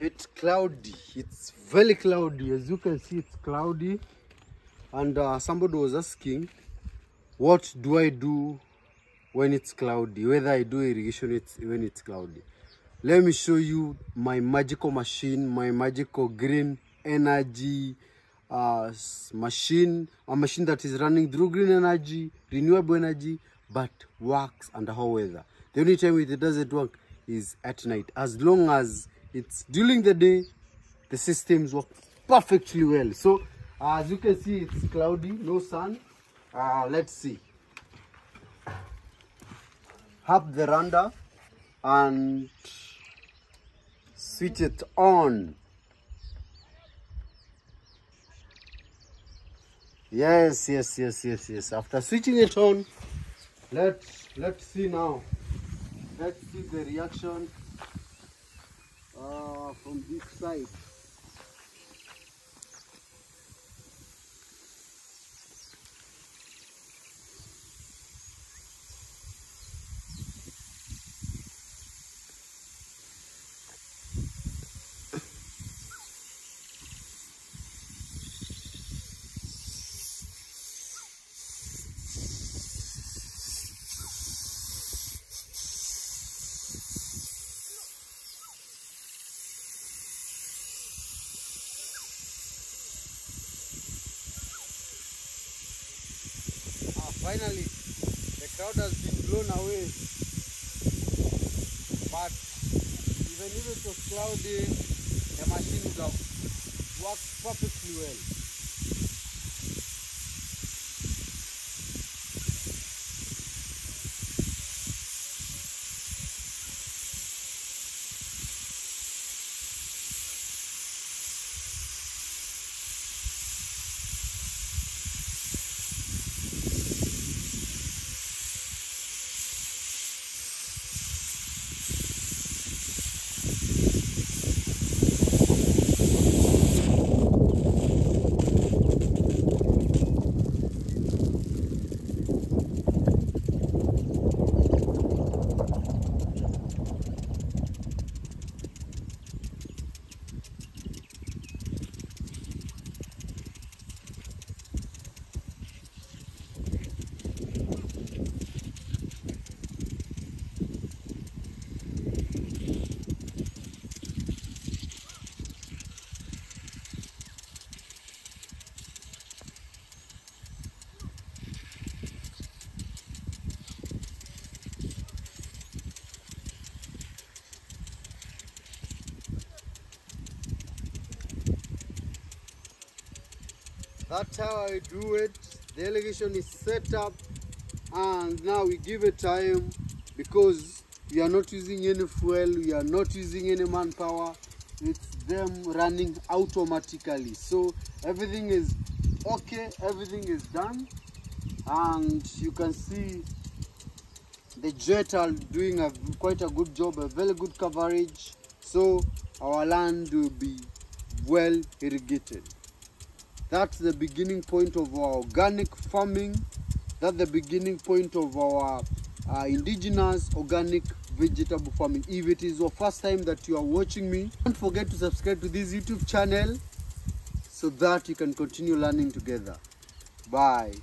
it's cloudy. It's very cloudy. As you can see it's cloudy. And uh, somebody was asking what do i do when it's cloudy? Whether i do irrigation it's, when it's cloudy. Let me show you my magical machine my magical green energy uh, machine a machine that is running through green energy renewable energy but works under hot weather. The only time it doesn't work is at night. As long as it's during the day the systems work perfectly well. So uh, as you can see it's cloudy no sun. Uh, let's see. Have the randa and switch it on. Yes yes yes yes yes. After switching it on let's let's see now. Let's see the reaction Uh, from this side finally, the crowd has been blown away. But even if it was cloudy, the machine would have worked perfectly well. That's how I do it. The irrigation is set up and now we give it time because we are not using any fuel, we are not using any manpower. It's them running automatically. So everything is okay, everything is done and you can see the jet are doing a quite a good job, a very good coverage. So our land will be well irrigated. That's the beginning point of our organic farming. That's the beginning point of our uh, indigenous organic vegetable farming. If it is your first time that you are watching me, don't forget to subscribe to this YouTube channel so that you can continue learning together. Bye.